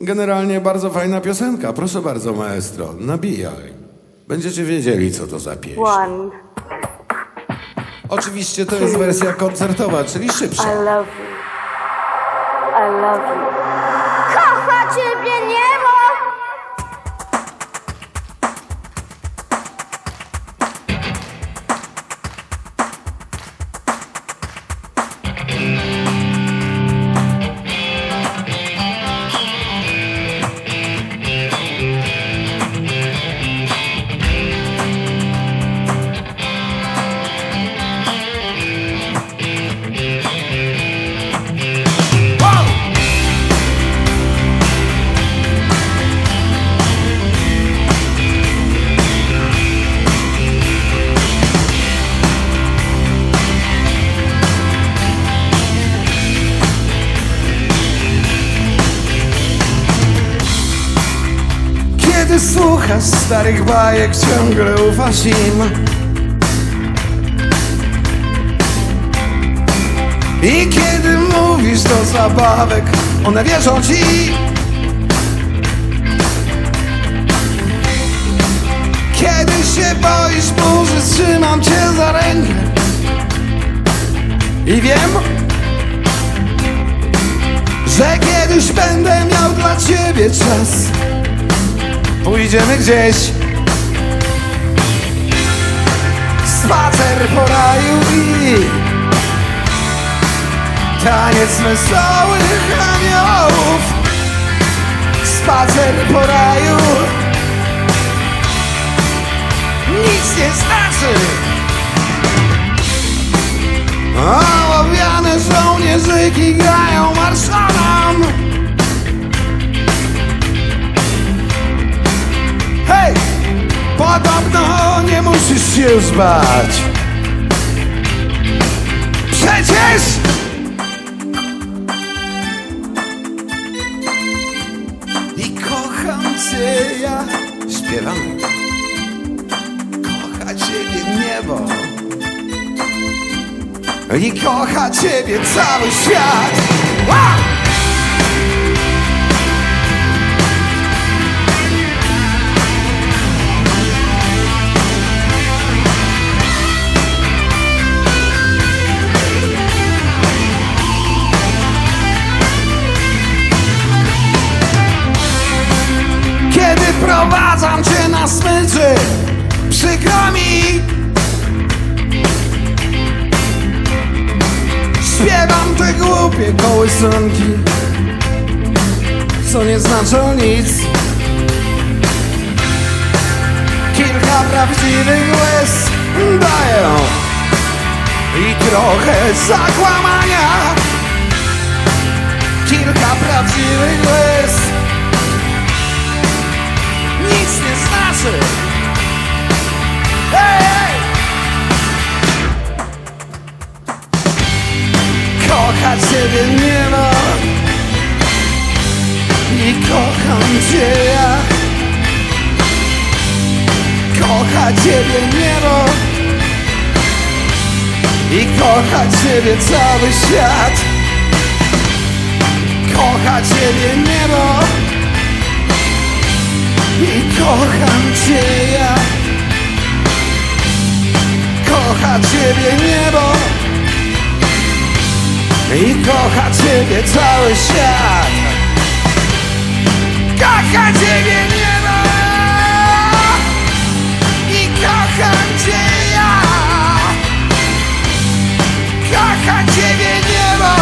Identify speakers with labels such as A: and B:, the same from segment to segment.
A: Generalnie bardzo fajna piosenka. Proszę bardzo, maestro, nabijaj. Będziecie wiedzieli, co to za pieśń.
B: One,
A: Oczywiście to jest wersja koncertowa, czyli szybsza.
B: I love you. I love you. Kocha ciebie niebo!
A: Słuchasz starych bajek, ciągle ufasz im. I kiedy mówisz do zabawek, one wierzą ci. Kiedy się boisz burzy, trzymam cię za rękę. I wiem, że kiedyś będę miał dla ciebie czas. Pójdziemy gdzieś. Spacer po raju i Taniec wesołych aniołów. Spacer po raju. Nic nie znaczy Podobno nie musisz się już Przecież! I kocham cię ja Śpiewamy Kocha ciebie niebo. I kocha ciebie cały świat smyczy Przykro mi Śpiewam te głupie kołysanki Co nie znaczą nic. Kilka prawdziwych łez dają I trochę zakłamania. Kilka prawdziwych łez nie znaczy. Hej, hej! Kocha ciebie niebo i kocham cię ja. Kocha ciebie niebo i kocha ciebie cały świat. Kocha ciebie niebo kocham cię ja. Kocha ciebie niebo. I kocha ciebie cały świat. Kocha ciebie niebo. I kocham cię ja. Kocha ciebie niebo.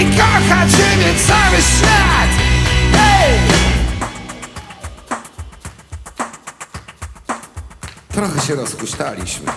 A: I kocha ciebie cały świat Trochę się rozpuszczaliśmy.